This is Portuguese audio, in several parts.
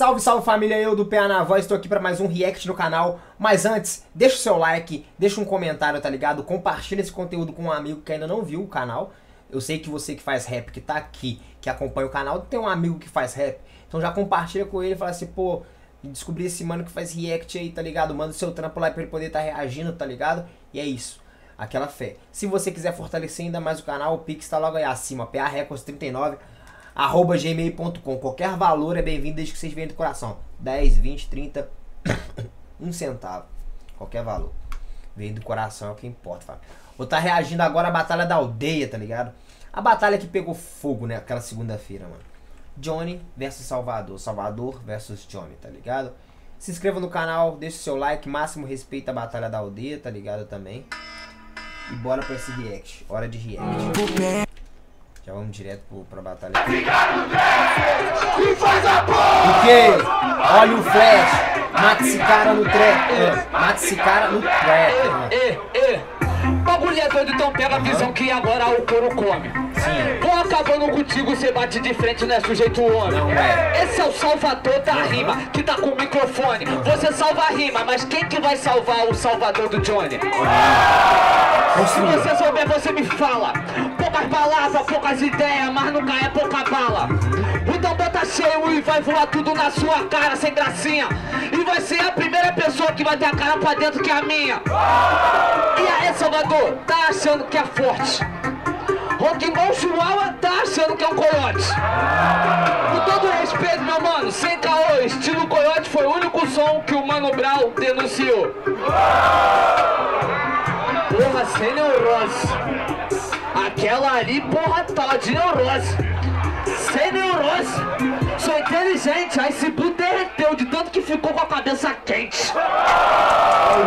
Salve, salve família, eu do PA na voz, estou aqui para mais um react no canal. Mas antes, deixa o seu like, deixa um comentário, tá ligado? Compartilha esse conteúdo com um amigo que ainda não viu o canal. Eu sei que você que faz rap, que tá aqui, que acompanha o canal, tem um amigo que faz rap. Então já compartilha com ele e fala assim, pô, descobri esse mano que faz react aí, tá ligado? Manda o seu trampo lá pra ele poder estar tá reagindo, tá ligado? E é isso. Aquela fé. Se você quiser fortalecer ainda mais o canal, o Pix tá logo aí acima, PA Records 39 arroba gmail.com. Qualquer valor é bem-vindo desde que vocês venham do coração. 10, 20, 30, um centavo. Qualquer valor. Veio do coração é o que importa. Vou estar tá reagindo agora à Batalha da Aldeia, tá ligado? A batalha que pegou fogo, né? Aquela segunda-feira, mano. Johnny versus Salvador. Salvador versus Johnny, tá ligado? Se inscreva no canal, deixe o seu like, máximo respeito à Batalha da Aldeia, tá ligado também? E bora pra esse react. Hora de react. Já vamos direto pro, pra batalha. O quê? Olha o flash. Mata esse cara no trap. É, mata esse cara no trap. Bagulho é doido, então pega a visão que agora o couro come. Sim. Vou acabando contigo, você bate de frente, não é sujeito homem. Não é. Esse é o salvador da rima, que tá com o microfone. Você salva a rima, mas quem que vai salvar o salvador do Johnny? Se você souber, você me fala. Poucas palavras, poucas ideias, mas nunca é pouca bala. Então bota cheio e vai voar tudo na sua cara, sem gracinha. E vai ser a primeira pessoa que vai ter a cara pra dentro que é a minha. E aí, Salvador, tá achando que é forte? Rockball Chihuahua tá achando que é um coiote. Com todo respeito, meu mano, sem caô, estilo coiote foi o único som que o Mano Brown denunciou. Sem neurose. Aquela ali, porra, tava de neurose. Sem neurose. Sou inteligente, aí se Blue derreteu de tanto que ficou com a cabeça quente.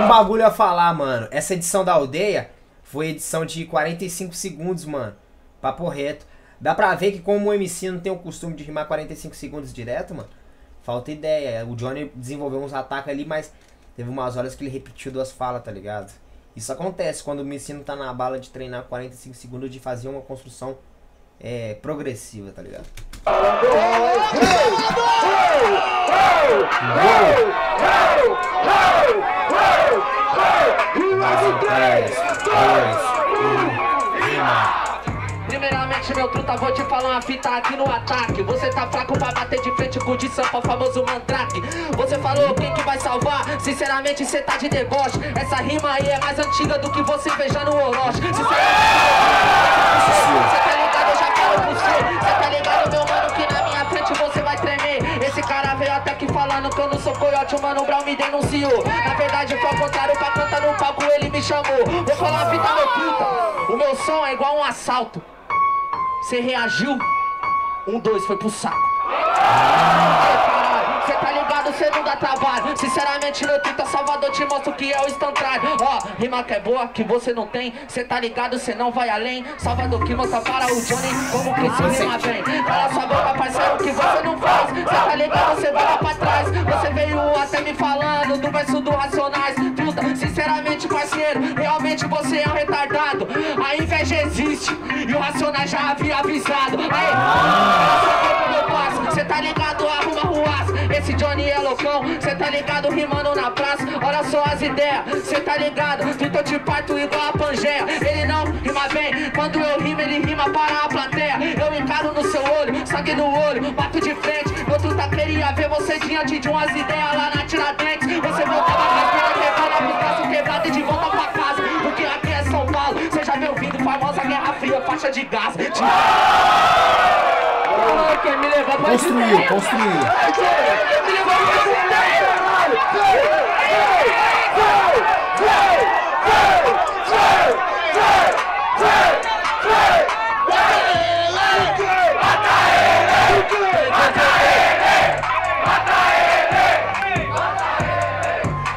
Um bagulho a falar, mano. Essa edição da aldeia foi edição de 45 segundos, mano. Papo reto. Dá pra ver que como o MC não tem o costume de rimar 45 segundos direto, mano. Falta ideia. O Johnny desenvolveu uns ataques ali, mas teve umas horas que ele repetiu duas falas, tá ligado? Isso acontece quando o Messino tá na bala de treinar 45 segundos de fazer uma construção é, progressiva, tá ligado? Meu truta, vou te falar uma fita aqui no ataque. Você tá fraco pra bater de frente com o de Sampa, famoso mandrake. Você falou quem que vai salvar? Sinceramente, cê tá de deboche. Essa rima aí é mais antiga do que você veja no Orochi. Sinceramente, cê tá ligado, eu já quero pro seu. Cê tá ligado, meu mano, que na minha frente você vai tremer. Esse cara veio até aqui falando que eu não sou coiote, o mano Brown me denunciou. Na verdade, foi ao contrário, pra cantar no palco ele me chamou. Vou falar a fita, meu truta. O meu som é igual um assalto. Você reagiu, um, dois, foi pro saco. Cê tá ligado, cê não dá trabalho. Sinceramente, no Twitter Salvador te mostro que é o instantâneo Ó, rima que é boa, que você não tem. Cê tá ligado, cê não vai além. Salvador que mostra para o Johnny Como que se rima bem Cala sua boca, parceiro, que você não faz. Cê tá ligado, cê vai lá pra trás. Você veio até me falando do verso do Racionais. Puta, sinceramente, parceiro Você é um retardado. A inveja existe E o Racionais já havia avisado. Aí, meu passo. Cê tá ligado, arruma ruas. Esse Johnny é loucão. Cê tá ligado, rimando na praça. Olha só as ideias. Cê tá ligado, então te parto igual a Pangeia. Ele não rima bem. Quando eu rimo, ele rima para a plateia. Eu encaro no seu olho, sangue no olho. Bato de frente, meu truta queria ver você diante de umas ideias lá na Tiradentes. Você voltava Fria, faixa de gás de... Quer me levar pra Construiu, construiu. Quer me levar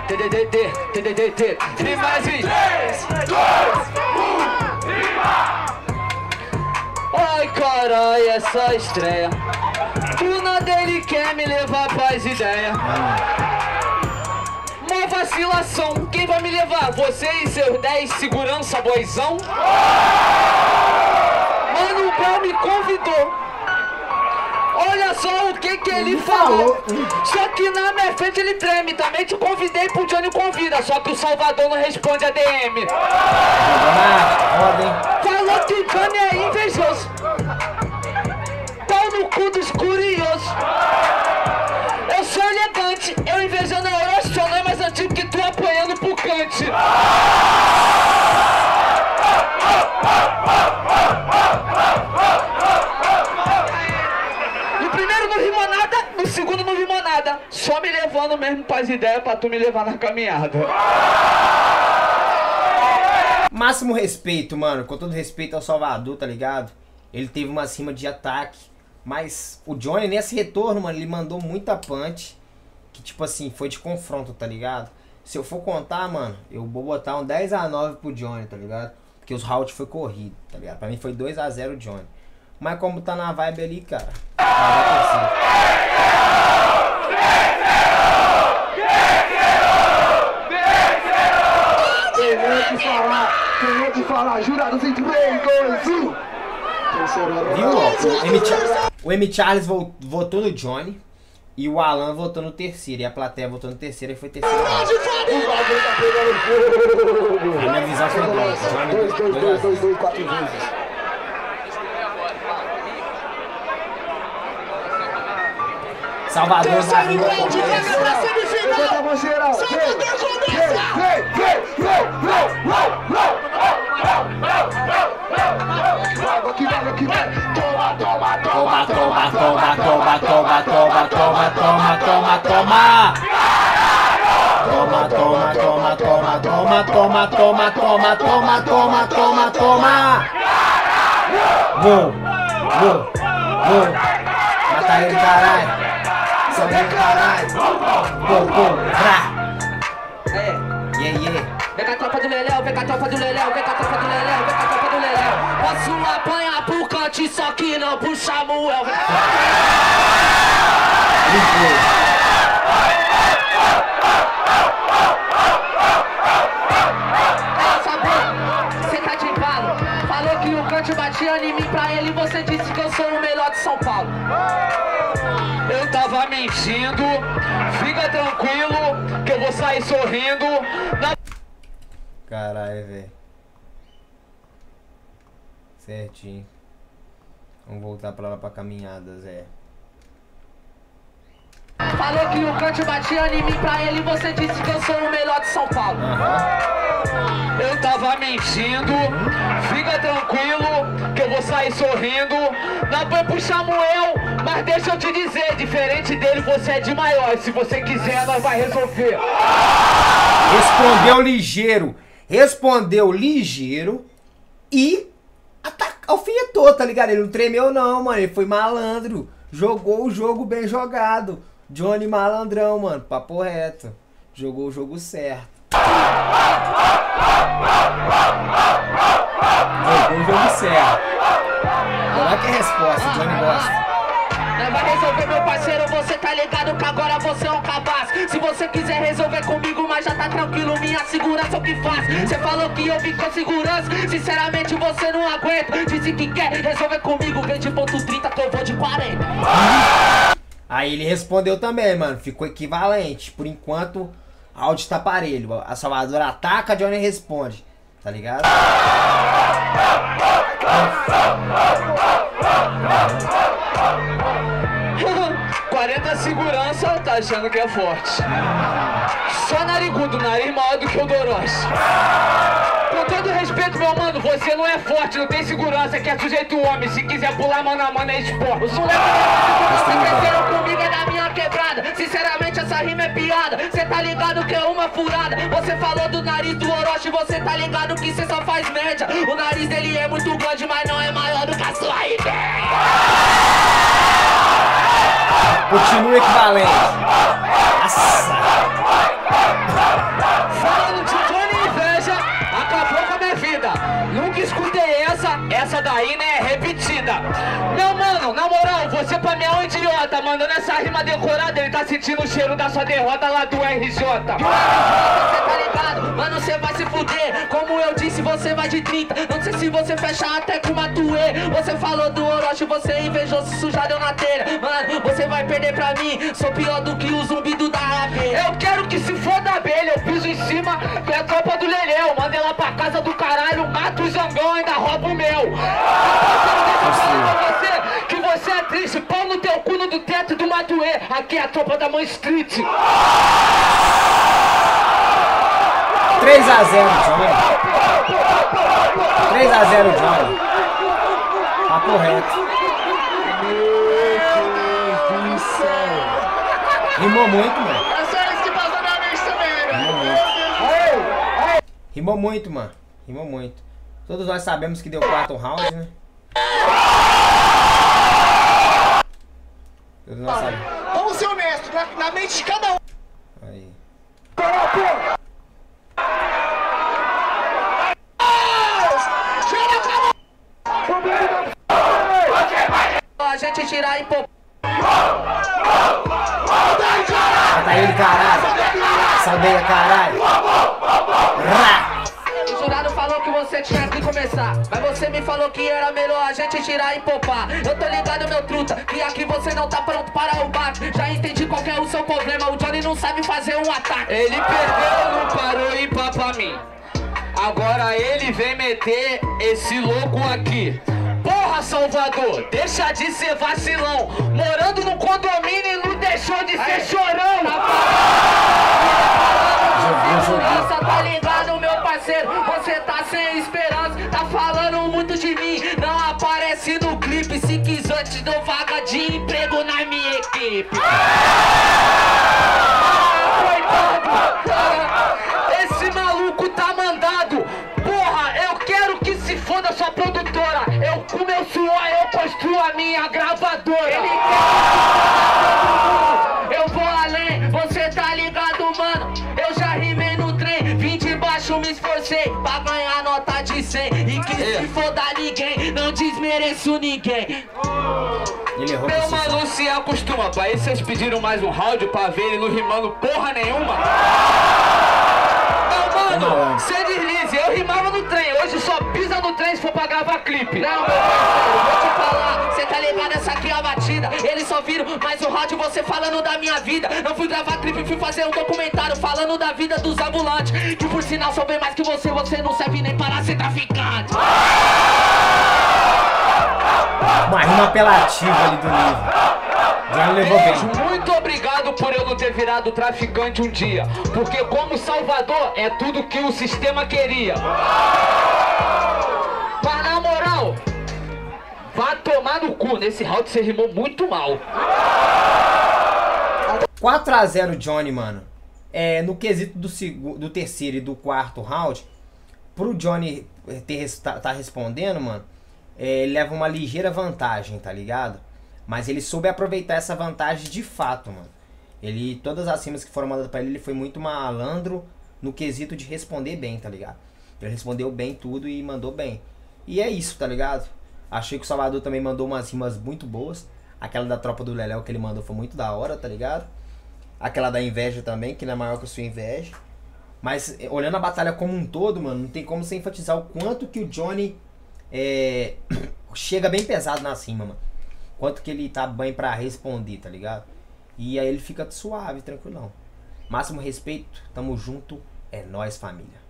TDDT, TDDT, e mais em 3, 2, 1, essa estreia O nada ele quer me levar pras ideias Uma vacilação, quem vai me levar? Você e seus 10 segurança boizão? Mano, o Brown me convidou Olha só o que que ele falou. Só que na minha frente ele treme. Também te convidei pro Johnny convida. Só que o Salvador não responde a DM. Falou que o Johnny é invejoso. Só me levando mesmo pras ideias pra tu me levar na caminhada. Máximo respeito, mano. Com todo respeito ao Salvador, tá ligado? Ele teve umas rimas de ataque. Mas o Johnny, nesse retorno, mano, ele mandou muita punch. Que, tipo assim, foi de confronto, tá ligado? Se eu for contar, mano, eu vou botar um 10x9 pro Johnny, tá ligado? Porque os rounds foi corrido, tá ligado? Pra mim foi 2x0 o Johnny. Mas como tá na vibe ali, cara. Vai fala, jurados em 3, 2, 1. Viu? O M. Charles votou no Johnny. E o Alan votou no terceiro, e a plateia votou no terceiro e foi terceiro. A minha visão foi boa. Dois, dois, dois, dois, dois, quatro vezes. Salvador da Vila Levanta a geral! Salvador! Que vai, que vai. Toma, toma, toma. Toma, toma, toma, toma, toma, toma, toma, toma, toma, toma. Toma, toma, toma, toma, toma, toma, toma, toma, toma, toma, toma, toma. Vou, vou, vou. Mata ele, caralho. Sobe caralho. Vou, vrá. É. Yeah, yeah. Vem tropa do Leléu, vem com a tropa do Leléu, vem com a tropa do Leléu, vem com a tropa do Leléu. Posso apanhar pro cante, só que não pro Samuel. Você tá de embalo. Falou que o cante batia em mim pra ele, você disse que eu sou o melhor de São Paulo. Eu tava mentindo, fica tranquilo que eu vou sair sorrindo. Caralho, velho. Certinho. Vamos voltar pra lá pra caminhada, Zé. Falou que o cante batia em mim pra ele, você disse que eu sou o melhor de São Paulo. Aham. Eu tava mentindo, fica tranquilo que eu vou sair sorrindo. Não foi pro Samuel, mas deixa eu te dizer, diferente dele você é de maior. E se você quiser, nós vai resolver. Respondeu ligeiro. Respondeu ligeiro e alfinetou, tá ligado? Ele não tremeu não, mano. Ele foi malandro. Jogou o jogo bem jogado. Johnny malandrão, mano. Papo reto. Jogou o jogo certo. Jogou o jogo certo. Olha que resposta, Johnny gosta. Não vai resolver, meu parceiro, você tá ligado que agora você é um você quiser resolver comigo, mas já tá tranquilo, minha segurança é o que faz. Você falou que eu vim com segurança, sinceramente você não aguenta. Disse que quer resolver comigo, vem de ponto 30 que eu vou de 40. Aí ele respondeu também, mano. Ficou equivalente. Por enquanto, áudio tá parelho. A Salvador ataca, a Johnny responde. Tá ligado? 40 segurança, achando que é forte. Só narigudo, nariz maior do que o Dorós. Com todo respeito, meu mano, você não é forte, não tem segurança, que é sujeito homem. Se quiser pular mano a mano é esporte. Os você cresceram comigo é da minha quebrada. Sinceramente, essa rima é piada. Cê tá ligado que é uma furada. Você falou do nariz do Orochi, você tá ligado que cê só faz média. O nariz dele é muito grande, mas não é maior do que a sua ideia. Continua equivalente. Nossa. Falando de Johnny Inveja, acabou com a minha vida. Nunca escutei essa, essa daí né, é repetida. Meu mano, na moral, você pra mim é um idiota, mandando essa rima decorada, ele tá sentindo o cheiro da sua derrota lá do RJ. Tá ligado? Mano, você vai se fuder. Como eu disse, você vai de 30. Não sei se você fecha até com uma tuê. Você falou do Orochi, você invejou, se sujar deu na telha. Mano, você vai perder pra mim. Sou pior do que o. Eu quero que se foda a abelha, eu piso em cima, que é a tropa do Leleu. Mandei lá pra casa do caralho, mato o zangão, ainda rouba o meu. Você, que você é triste, pau no teu cu no do teto do Matuê. Aqui é a tropa da mãe Street. 3x0, Johnny. 3x0, Johnny. Tá correto. Rimou muito, mano. Rimou muito, mano. Rimou muito. Todos nós sabemos que deu 4 rounds, né? Todos nós sabemos. Vamos ser honestos, na, na mente de cada um. Aí. A gente tirar em pouco. Você me falou que era melhor a gente tirar e poupar. Eu tô ligado, meu truta, que aqui você não tá pronto para o bate. Já entendi qual que é o seu problema. O Johnny não sabe fazer um ataque. Ele perdeu, não parou e pá pra mim. Agora ele vem meter esse louco aqui. Porra, Salvador, deixa de ser vacilão. Morando no condomínio e não deixou de ser chorão. Jogou, jogou. Nossa, tá ligado, parceiro? Você tá sem esperança, tá falando muito de mim. Não aparece no clipe. Se quiser, te dou vaga de emprego na minha equipe. Esse maluco tá mandado. Porra, eu quero que se foda sua produtora. Eu, com meu suor, eu construo a minha gravadora. Ganhar nota de 100. E que se foda ninguém, não desmereço ninguém. Meu maluco se acostuma, pai. Vocês pediram mais um round pra ver ele não rimando porra nenhuma? Não, mano, malandro. você deslize, eu rimava no trem, hoje só pisa no trem se for pra gravar clipe. Não, meu parceiro, vou te falar, cê tá ligado, essa aqui a batida. Eles só viram mais um rádio você falando da minha vida. Não fui gravar clipe, fui fazer um documentário falando da vida dos ambulantes. Que por sinal sou bem mais que você, você não serve nem para ser traficante. Uma rima apelativa ali do livro. Johnny levou Beijo, bem. muito obrigado por eu não ter virado traficante um dia. Porque como Salvador é tudo que o sistema queria. Vá tomar no cu. Nesse round você rimou muito mal. 4x0 Johnny, mano. É, no quesito do, segu- do terceiro e do quarto round, pro Johnny eh, ter, tá, tá respondendo, mano, é, ele leva uma ligeira vantagem, tá ligado? Mas ele soube aproveitar essa vantagem de fato, mano. Ele, todas as rimas que foram mandadas pra ele, ele foi muito malandro no quesito de responder bem, tá ligado? Ele respondeu bem tudo e mandou bem. E é isso, tá ligado? Achei que o Salvador também mandou umas rimas muito boas. Aquela da tropa do Leléu que ele mandou foi muito da hora, tá ligado? Aquela da inveja também, que não é maior que a sua inveja. Mas eh, olhando a batalha como um todo, mano, não tem como você enfatizar o quanto que o Johnny é, chega bem pesado na cima, mano. Quanto que ele tá bem pra responder, tá ligado? E aí ele fica suave, tranquilão. Máximo respeito, tamo junto, é nóis família.